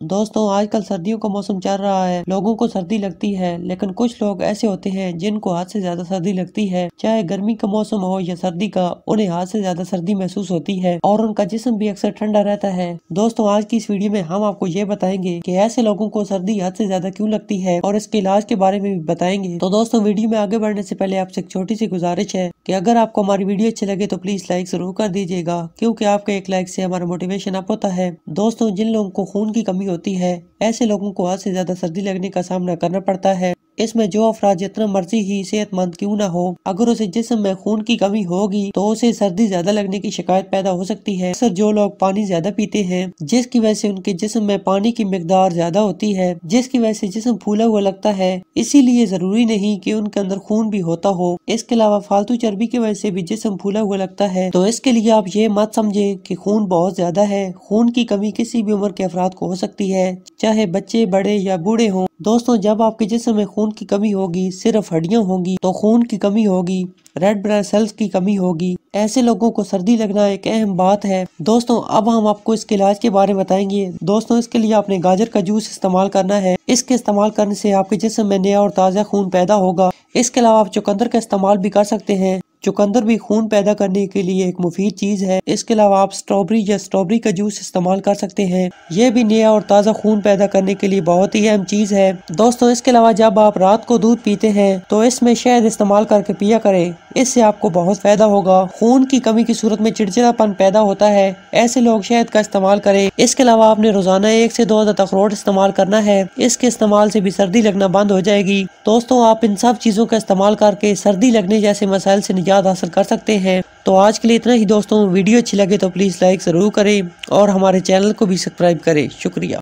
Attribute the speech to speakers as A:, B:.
A: दोस्तों, आजकल सर्दियों का मौसम चल रहा है। लोगों को सर्दी लगती है, लेकिन कुछ लोग ऐसे होते हैं जिनको हाथ से ज़्यादा सर्दी लगती है। चाहे गर्मी का मौसम हो या सर्दी का, उन्हें हाथ से ज़्यादा सर्दी महसूस होती है और उनका जिसम भी अक्सर ठंडा रहता है। दोस्तों, आज की इस वीडियो में हम आपको ये बताएँगे कि ऐसे लोगों को सर्दी हाथ से ज़्यादा क्यूँ लगती है और इसके इलाज के बारे में भी बताएँगे। तो दोस्तों, वीडियो में आगे बढ़ने से पहले आपसे एक छोटी सी गुजारिश है। की अगर आपको हमारी वीडियो अच्छी लगे तो प्लीज़ लाइक ज़रूर कर दीजिएगा, क्योंकि आपका एक लाइक से हमारा मोटिवेशन अप होता है। दोस्तों, जिन लोगों को खून की कमी होती है, ऐसे लोगों को आज से ज़्यादा सर्दी लगने का सामना करना पड़ता है। इसमें जो अफराज जितना मर्ज़ी ही सेहतमंद क्यों ना हो, अगर उसे जिसम में खून की कमी होगी तो उसे सर्दी ज़्यादा लगने की शिकायत पैदा हो सकती है। अक्सर जो लोग पानी ज़्यादा पीते हैं, जिसकी वजह से उनके जिसम में पानी की मकदार ज़्यादा होती है, जिसकी वजह से जिसम फूला हुआ लगता है, इसीलिए ज़रूरी नहीं कि उनके अंदर खून भी होता हो। इसके अलावा फालतू चर्बी की वजह से भी जिसम फूला हुआ लगता है। तो इसके लिए आप ये मत समझे की खून बहुत ज़्यादा है। खून की कमी किसी भी उम्र के अफराद को हो सकती है, चाहे बच्चे, बड़े या बूढ़े हों। दोस्तों, जब आपके जिसम में खून की कमी होगी, सिर्फ़ हड्डियाँ होंगी तो खून की कमी होगी रेड ब्लड सेल्स की कमी होगी। ऐसे लोगों को सर्दी लगना एक अहम बात है। दोस्तों, अब हम आपको इसके इलाज के बारे में बताएँगे। दोस्तों, इसके लिए आपने गाजर का जूस इस्तेमाल करना है। इसके इस्तेमाल करने से आपके जिसम में नया और ताज़ा खून पैदा होगा। इसके अलावा आप चुकंदर का इस्तेमाल भी कर सकते हैं। चुकंदर भी खून पैदा करने के लिए एक मुफीद चीज़ है। इसके अलावा आप स्ट्रॉबेरी या स्ट्रॉबेरी का जूस इस्तेमाल कर सकते हैं। ये भी नया और ताज़ा खून पैदा करने के लिए बहुत ही अहम चीज़ है। दोस्तों, इसके अलावा जब आप रात को दूध पीते हैं तो इसमें शहद इस्तेमाल करके पिया करें। इससे आपको बहुत फ़ायदा होगा। खून की कमी की सूरत में चिड़चिड़ापन पैदा होता है। ऐसे लोग शहद का इस्तेमाल करें। इसके अलावा आपने रोज़ाना एक से दो हज़ार अखरोट इस्तेमाल करना है। इसके इस्तेमाल से भी सर्दी लगना बंद हो जाएगी। दोस्तों, आप इन सब चीज़ों का इस्तेमाल करके सर्दी लगने जैसे मसाइल से निजात हासिल कर सकते हैं। तो आज के लिए इतना ही दोस्तों। वीडियो अच्छी लगे तो प्लीज़ लाइक ज़रूर करें और हमारे चैनल को भी सब्सक्राइब करें। शुक्रिया।